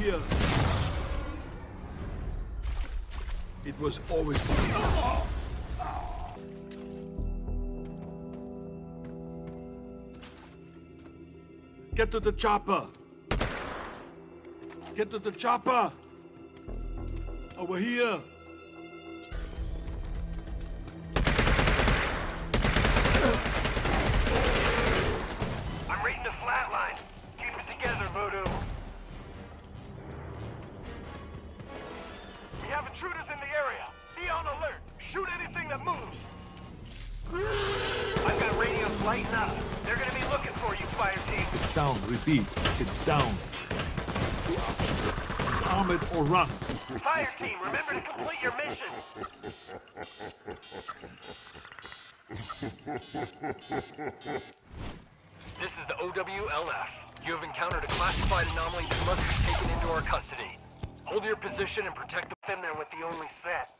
here. It was always... Get to the chopper! Get to the chopper! Over here! I'm reading the flatline. Intruders in the area. Be on alert. Shoot anything that moves. I've got radios lighting up. They're gonna be looking for you, fire team. It's down, repeat. It's down. Arm it or run. Fire team, remember to complete your mission. This is the OWLF. You have encountered a classified anomaly that must be taken into our custody. Hold your position and protect the them there with the only set.